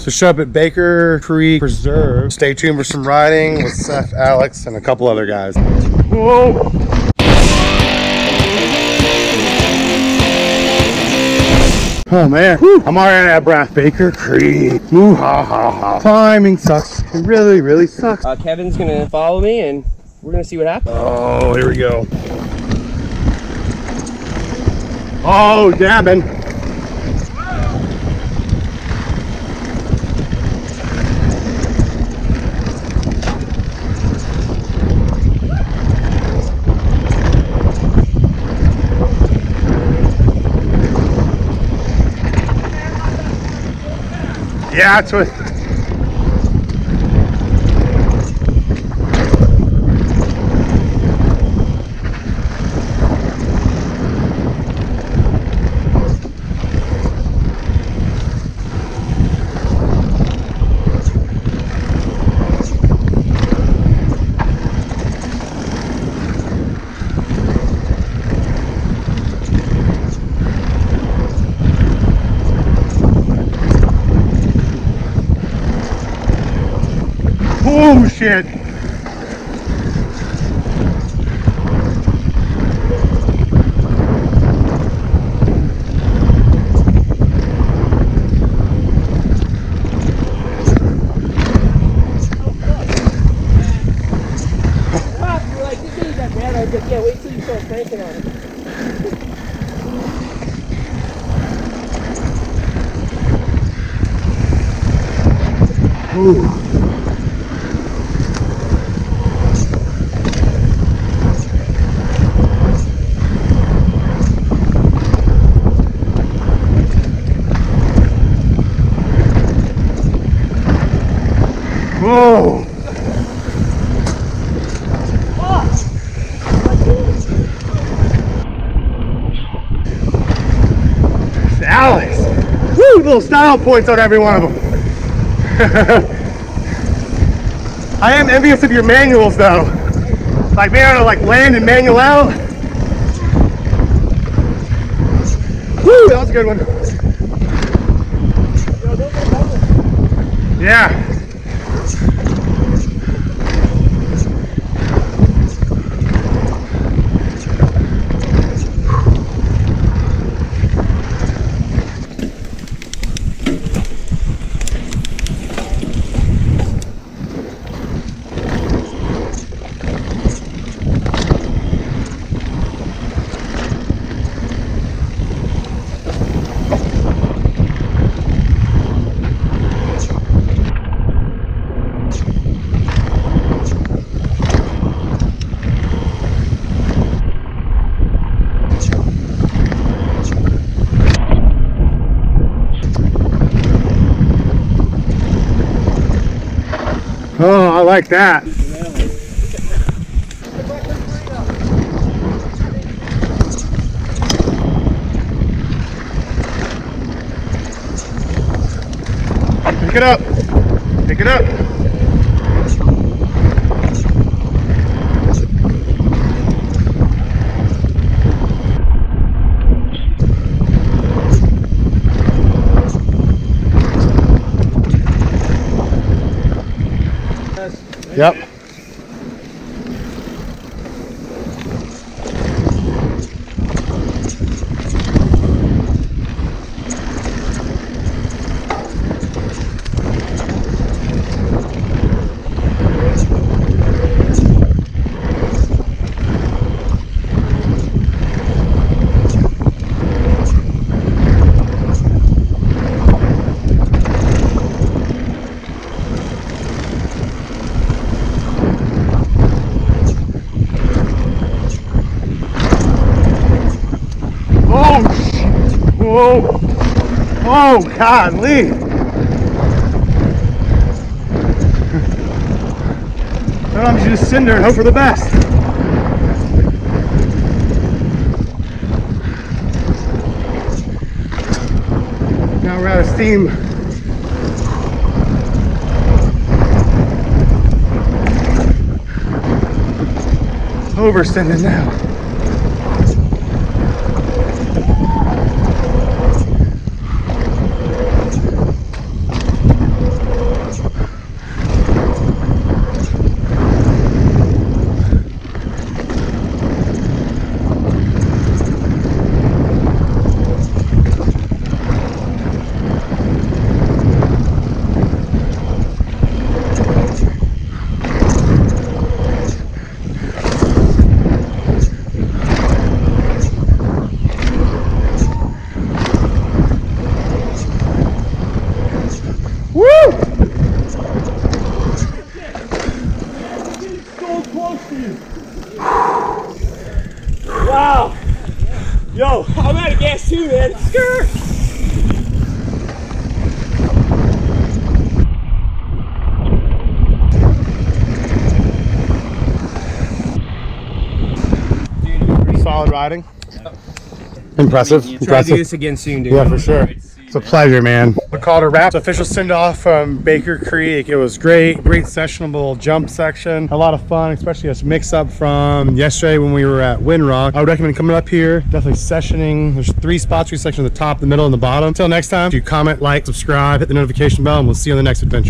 So show up at Baker Creek Preserve. Stay tuned for some riding with Seth, Alex, and a couple other guys. Whoa! Oh man, Whew. I'm already at of breath. Baker Creek. Ooh, ha, ha, ha. Climbing sucks. It really, really sucks. Uh, Kevin's gonna follow me and we're gonna see what happens. Oh, here we go. Oh, dabbing. Yeah, that's what. Oh shit. You're like, this ain't that bad. I was like, yeah, wait till you start cranking on it. Whoa. It's Alex. Woo, little style points on every one of them. I am envious of your manuals though. Like being able to like land and manual out. Woo, that was a good one. Yeah. Oh, I like that. Pick it up. Pick it up. Yep. Oh, Oh, God, Lee. Sometimes you just sit there and hope for the best. Now we're out of steam. Oversending now. Woo! So close to you. Wow. Yo, I'm out of gas too, man. Skirt. Solid riding. Impressive. Try to do this again soon, dude. Yeah, for sure. It's a pleasure, man. We called a wrap. Official send off from Baker Creek. It was great. Great sessionable jump section. A lot of fun, especially as mix up from yesterday when we were at Windrock. I would recommend coming up here. Definitely sessioning. There's three spots, three sections, the top, the middle, and the bottom. Until next time, if you comment, like, subscribe, hit the notification bell, and we'll see you on the next adventure.